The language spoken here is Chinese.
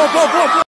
不不不不